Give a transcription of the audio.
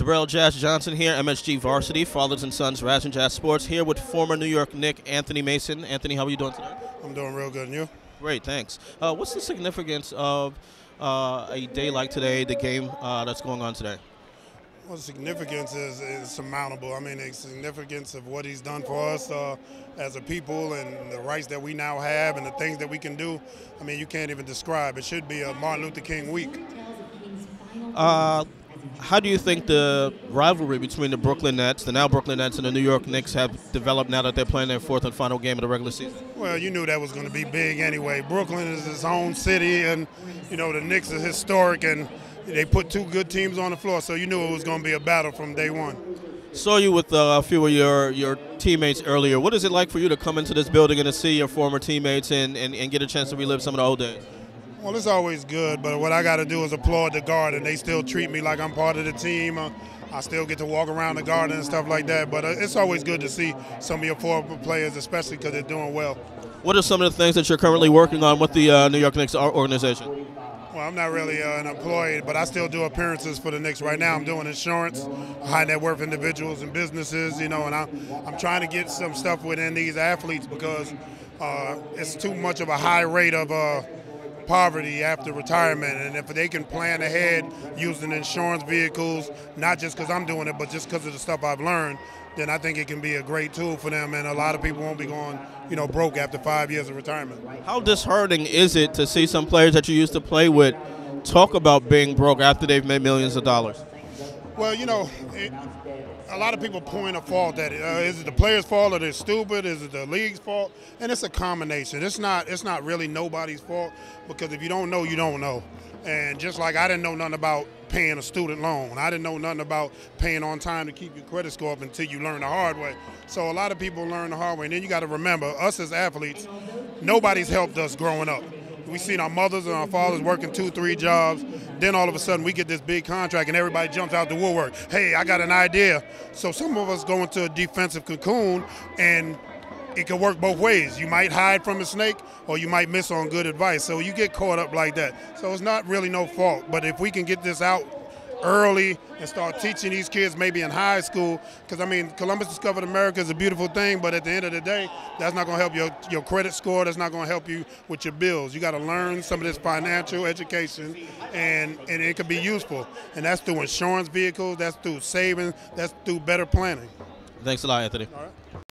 Derrel Jazz Johnson here, MSG Varsity, Fathers and Sons, Razz and Jazz Sports, here with former New York Knick Anthony Mason. Anthony, how are you doing today? I'm doing real good, and you? Great, thanks. Uh, what's the significance of uh, a day like today, the game uh, that's going on today? Well, the significance is, is surmountable. I mean, the significance of what he's done for us uh, as a people and the rights that we now have and the things that we can do, I mean, you can't even describe. It should be a Martin Luther King week. How do you think the rivalry between the Brooklyn Nets, the now Brooklyn Nets, and the New York Knicks have developed now that they're playing their fourth and final game of the regular season? Well, you knew that was going to be big anyway. Brooklyn is its own city, and you know the Knicks is historic, and they put two good teams on the floor, so you knew it was going to be a battle from day one. Saw you with uh, a few of your, your teammates earlier. What is it like for you to come into this building and to see your former teammates and, and, and get a chance to relive some of the old days? Well, it's always good, but what I got to do is applaud the guard, and they still treat me like I'm part of the team. Uh, I still get to walk around the garden and stuff like that, but uh, it's always good to see some of your former players, especially because they're doing well. What are some of the things that you're currently working on with the uh, New York Knicks organization? Well, I'm not really uh, an employee, but I still do appearances for the Knicks. Right now, I'm doing insurance, high net worth individuals and businesses, you know, and I'm, I'm trying to get some stuff within these athletes because uh, it's too much of a high rate of uh, poverty after retirement. And if they can plan ahead using insurance vehicles, not just because I'm doing it, but just because of the stuff I've learned, then I think it can be a great tool for them. And a lot of people won't be going, you know, broke after five years of retirement. How disheartening is it to see some players that you used to play with talk about being broke after they've made millions of dollars? Well, you know, it, a lot of people point a fault at it. Uh, is it the players' fault or they're stupid? Is it the league's fault? And it's a combination. It's not. It's not really nobody's fault because if you don't know, you don't know. And just like I didn't know nothing about paying a student loan, I didn't know nothing about paying on time to keep your credit score up until you learn the hard way. So a lot of people learn the hard way. And then you got to remember, us as athletes, nobody's helped us growing up we seen our mothers and our fathers working two, three jobs. Then all of a sudden we get this big contract and everybody jumps out the woodwork. Hey, I got an idea. So some of us go into a defensive cocoon and it can work both ways. You might hide from a snake or you might miss on good advice. So you get caught up like that. So it's not really no fault. But if we can get this out early and start teaching these kids maybe in high school. Because, I mean, Columbus discovered America is a beautiful thing, but at the end of the day, that's not going to help your, your credit score. That's not going to help you with your bills. You got to learn some of this financial education, and, and it can be useful. And that's through insurance vehicles, that's through saving, that's through better planning. Thanks a lot, Anthony. All right.